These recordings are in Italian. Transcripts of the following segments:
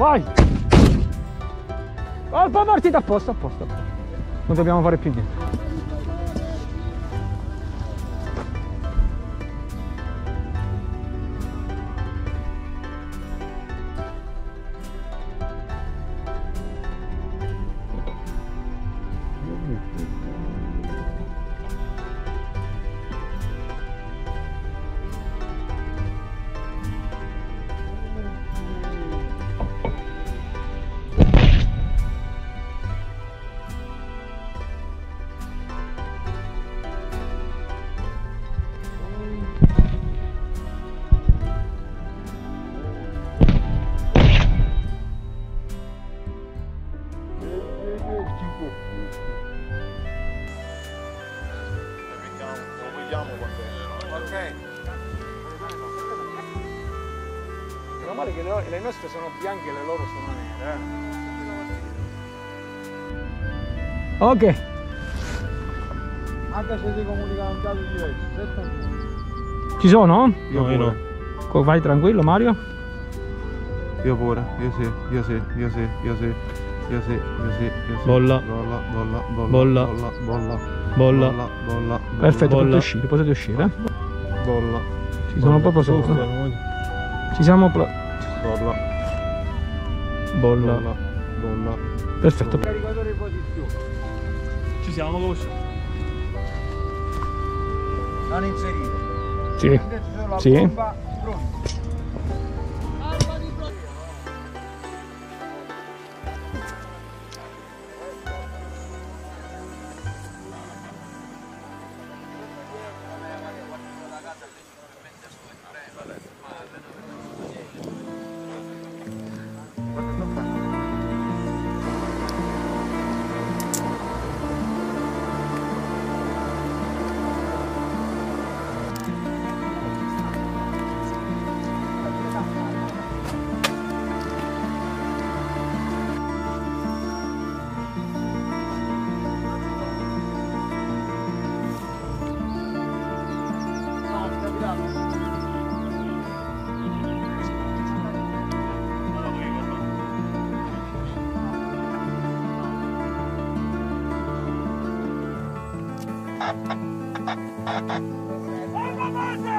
Vai! Poi partita a posto, a posto, a posto. Non dobbiamo fare più niente. Male che le, le nostre sono bianche e le loro sono nere. eh. Ok. Anche se si comunicano in dati diversi, 71. Ci sono? Io No, io pure. Co- Vai tranquillo Mario. Io pure, io sì, io sì, io sì, io sì, io sì, io sì, io sì. Bolla. bolla, bolla, bolla, Bolla. bolla, bolla, Bolla. bolla, bolla, Perfetto, Bolla. potete uscire, potete uscire. eh. bolla, Ci sono proprio sotto. Ci siamo bolla, Bolla. bolla, bolla. Perfetto. Caricatore in posizione. Ci siamo così. Non inserito. Sì. Sì. bomba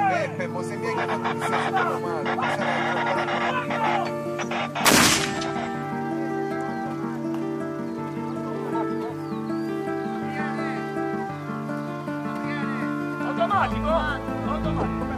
Pepe, você me enganou com o seu tomado. Você vai comprar. automático, automático.